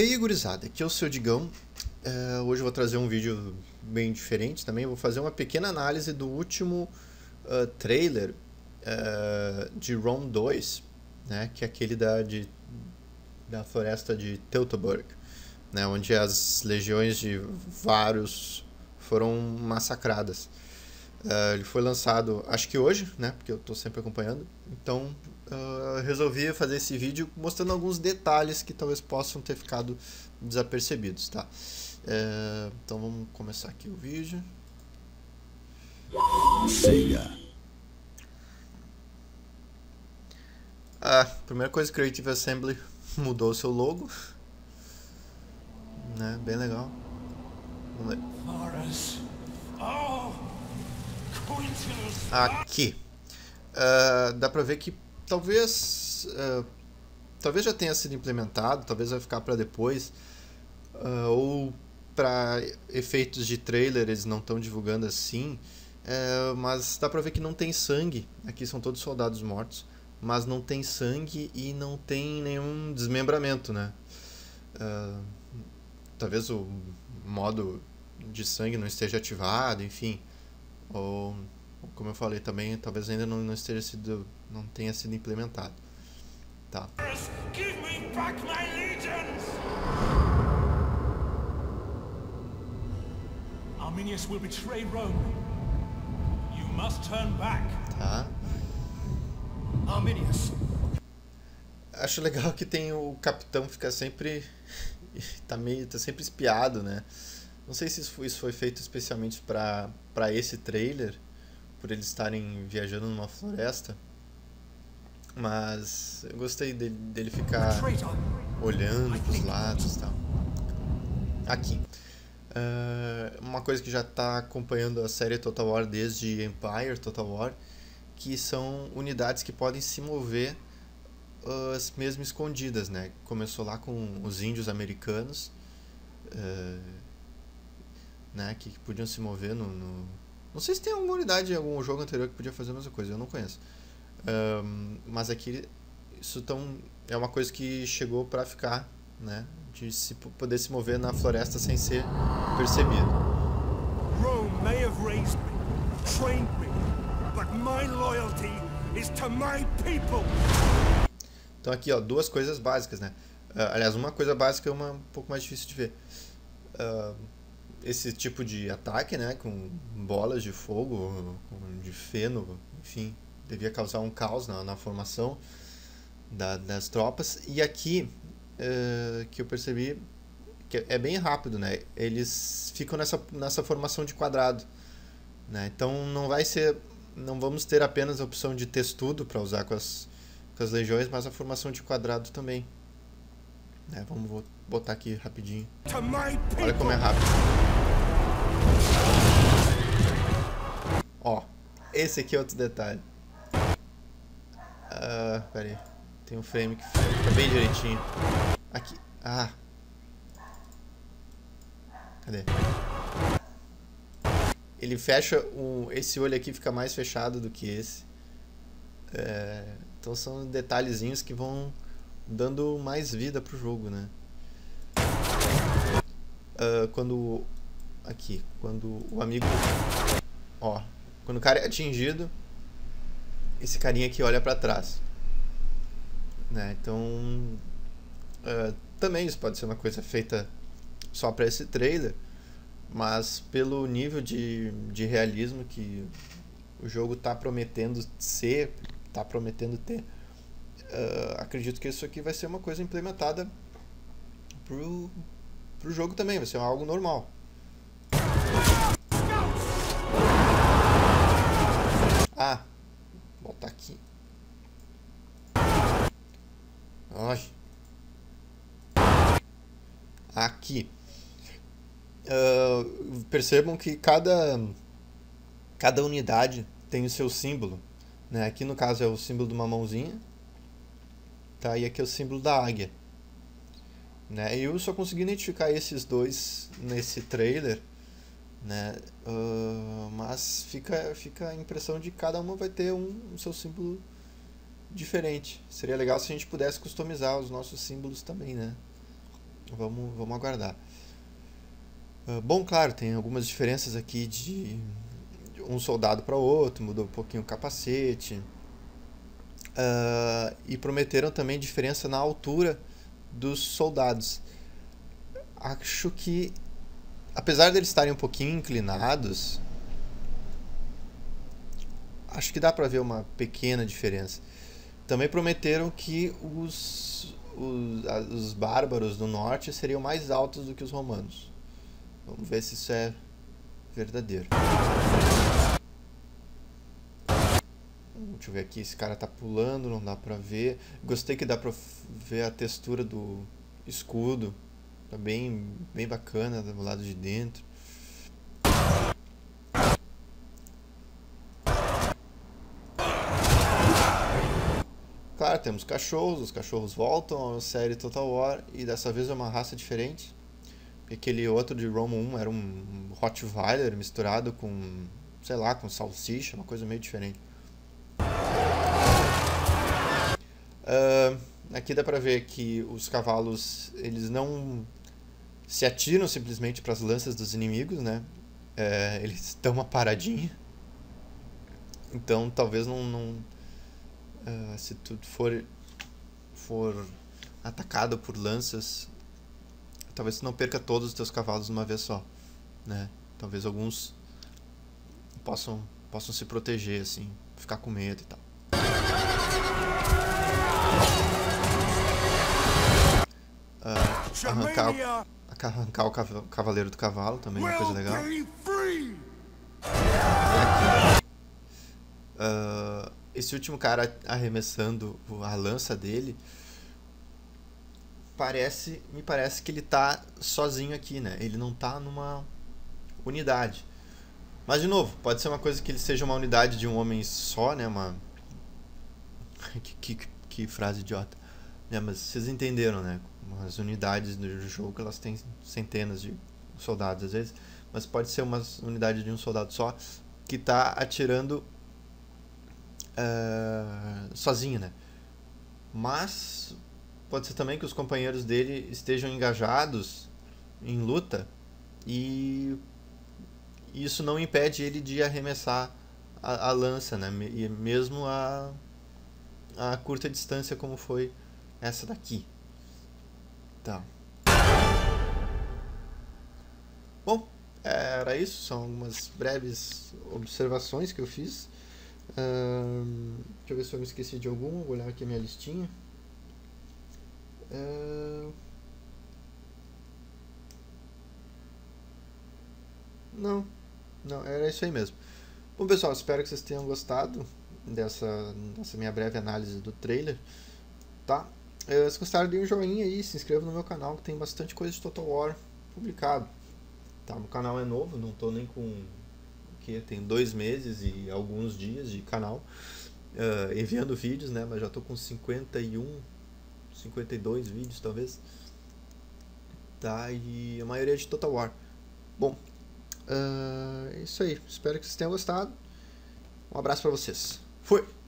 aí, gurizada, aqui é o seu Digão. É, hoje eu vou trazer um vídeo bem diferente também. Vou fazer uma pequena análise do último uh, trailer uh, de Rome 2, né, que é aquele da, de, da floresta de Teutoburg, né, onde as legiões de vários foram massacradas. Uh, ele foi lançado, acho que hoje, né, porque eu estou sempre acompanhando. Então, uh, resolvi fazer esse vídeo mostrando alguns detalhes que talvez possam ter ficado desapercebidos, tá? Uh, então vamos começar aqui o vídeo. Sega. A primeira coisa, Creative Assembly mudou seu logo. Né, bem legal. Vamos ler. Aqui. Uh, dá pra ver que talvez uh, talvez já tenha sido implementado, talvez vai ficar para depois, uh, ou para efeitos de trailer eles não estão divulgando assim, uh, mas dá para ver que não tem sangue. Aqui são todos soldados mortos, mas não tem sangue e não tem nenhum desmembramento, né? talvez o modo de sangue não esteja ativado, enfim, ou como eu falei também, talvez ainda não, não esteja sido, não tenha sido implementado. Tá. Arminius will betray Rome. You must turn back. Tá. Arminius. Acho legal que tem o capitão fica sempre tá meio tá sempre espiado, né? Não sei se isso foi, isso foi feito especialmente para para esse trailer por eles estarem viajando numa floresta. Mas eu gostei dele, dele ficar olhando para os lados e tal. Aqui. Uh, uma coisa que já está acompanhando a série Total War desde Empire Total War, que são unidades que podem se mover uh, mesmo escondidas, né? Começou lá com os índios americanos, uh, né? Que, que, podiam se mover no, no não sei se tem alguma unidade em algum jogo anterior que podia fazer a mesma coisa, eu não conheço. Um, mas aqui isso tão, é uma coisa que chegou para ficar, né? De se, poder se mover na floresta sem ser percebido. Rome may have raised me, trained me, but my loyalty is to my people. Então aqui, ó, duas coisas básicas, né? Uh, aliás, uma coisa básica é uma um pouco mais difícil de ver. Uh, esse tipo de ataque, né, com bolas de fogo, de feno, enfim, devia causar um caos na, na formação da, das tropas. E aqui uh, que eu percebi que é bem rápido, né? Eles ficam nessa, nessa formação de quadrado, né? Então não vai ser, não vamos ter apenas a opção de textudo para usar com as, com as legiões, mas a formação de quadrado também. Né? Vamos botar aqui rapidinho. Olha como é rápido. Ó, esse aqui é outro detalhe. Uh, pera aí. Tem um frame que fica bem direitinho. Aqui. Ah. Cadê? Ele fecha um, esse olho aqui fica mais fechado do que esse. É, então são detalhezinhos que vão dando mais vida pro jogo, né? Uh, quando aqui, quando o amigo, ó, quando o cara é atingido, esse carinha aqui olha para trás, né? Então, uh, também isso pode ser uma coisa feita só para esse trailer, mas pelo nível de, de realismo que o jogo está prometendo ser, está prometendo ter, uh, acredito que isso aqui vai ser uma coisa implementada pro, pro jogo também, vai ser algo normal. Aqui. Uh, percebam que cada cada unidade tem o seu símbolo. Né? Aqui no caso é o símbolo de uma mãozinha. Tá? E aqui é o símbolo da águia. Né? Eu só consegui identificar esses dois nesse trailer. Né? Uh, mas fica, fica a impressão de que cada uma vai ter um, um seu símbolo diferente. Seria legal se a gente pudesse customizar os nossos símbolos também, né? Vamos, vamos aguardar. Uh, bom, claro, tem algumas diferenças aqui de um soldado para outro, mudou um pouquinho o capacete. Uh, e prometeram também diferença na altura dos soldados. Acho que, apesar deles estarem um pouquinho inclinados, acho que dá para ver uma pequena diferença. Também prometeram que os, os, os bárbaros do norte seriam mais altos do que os romanos. Vamos ver se isso é verdadeiro. Deixa eu ver aqui, esse cara tá pulando, não dá pra ver. Gostei que dá pra ver a textura do escudo. Tá bem, bem bacana do lado de dentro. Temos cachorros, os cachorros voltam à série Total War e dessa vez é uma raça diferente. Aquele outro de Rome 1 era um Rottweiler misturado com, sei lá, com salsicha, uma coisa meio diferente. Uh, aqui dá pra ver que os cavalos, eles não se atiram simplesmente para as lanças dos inimigos, né? É, eles dão uma paradinha. Então, talvez não... não uh, se tu for, for atacado por lanças, talvez tu não perca todos os teus cavalos de uma vez só, né? Talvez alguns possam, possam se proteger, assim, ficar com medo e tal. Uh, arrancar, arrancar o cavaleiro do cavalo também é uma coisa legal. Uh, esse último cara arremessando a lança dele parece me parece que ele tá sozinho aqui né? Ele não tá numa unidade. Mas de novo pode ser uma coisa que ele seja uma unidade de um homem só né? Uma que, que, que frase idiota. Né? Mas vocês entenderam né? As unidades do jogo elas têm centenas de soldados às vezes. Mas pode ser uma unidade de um soldado só que está atirando uh, sozinho né mas pode ser também que os companheiros dele estejam engajados em luta e isso não impede ele de arremessar a, a lança né e mesmo a a curta distância como foi essa daqui Tá. Bom, era isso. São algumas breves observações que eu fiz. Uh, deixa eu ver se eu me esqueci de algum. Vou olhar aqui a minha listinha. Uh, não, não, era isso aí mesmo. Bom, pessoal, espero que vocês tenham gostado dessa, dessa minha breve análise do trailer. Tá? É, se gostaram, dê um joinha aí, se inscreva no meu canal que tem bastante coisa de Total War publicado. Tá, meu canal é novo, não tô nem com que tem dois meses e alguns dias de canal uh, enviando vídeos, né? Mas já tô com 51, 52 vídeos talvez. Tá, e a maioria é de Total War. Bom, uh, é isso aí. Espero que vocês tenham gostado. Um abraço para vocês. Fui!